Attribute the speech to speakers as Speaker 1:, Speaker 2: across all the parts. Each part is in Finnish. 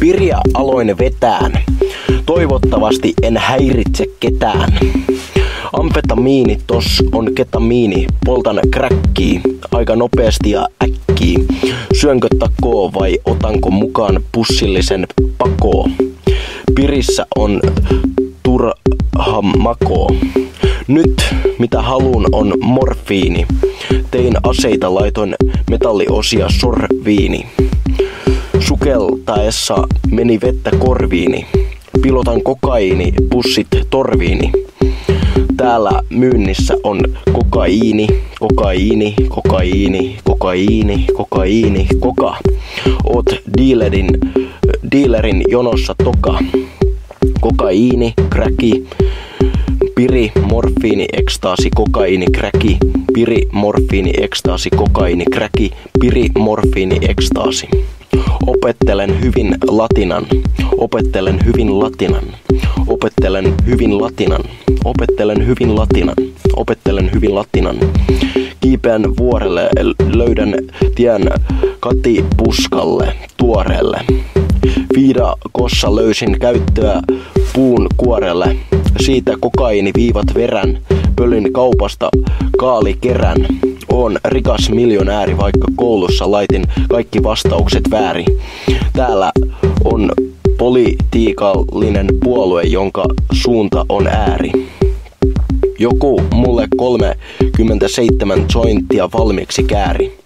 Speaker 1: lähden vetään. Toivottavasti en häiritse ketään. Amfetamiini tos on ketamiini, poltan kräkkii, aika nopeasti ja äkkii. Syönkö takoo vai otanko mukaan pussillisen pakoo? Pirissä on turha makoo. Nyt mitä halun on morfiini. Tein aseita, laitoin metalliosia sorviini. Sukeltaessa meni vettä korviini. Pilotan kokaini, pussit torviini. Täällä myynnissä on kokaiini, kokaiini, kokaiini, kokaiini, kokaiini, koka. Oot dealerin, dealerin jonossa toka. Kokaiini, kräki, piri, morfiini, ekstaasi, kokaiini, kräki, piri, morfiini, ekstaasi, kokaiini, kräki, piri, morfiini, ekstaasi. Opettelen hyvin latinan, opettelen hyvin latinan, opettelen hyvin latinan, opettelen hyvin latinan, opettelen hyvin latinan. Kiipeän vuorelle, löydän tien katipuskalle, tuoreelle. Viidakossa löysin käyttöä puun kuorelle. Siitä kokaini viivat verän, pölin kaupasta kaali kerän. On rikas miljonääri, vaikka koulussa laitin kaikki vastaukset väärin. Täällä on politiikallinen puolue, jonka suunta on ääri. Joku mulle 37 jointtia valmiiksi kääri.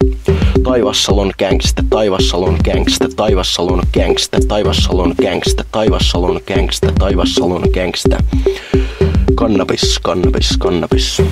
Speaker 1: Taivassalon gangsta, Taivassalon gangsta, Taivassalon gangsta, Taivassalon gangsta, Taivassalon gangsta, Taivassalon gangsta. Kannabis, kannabis, kannabis.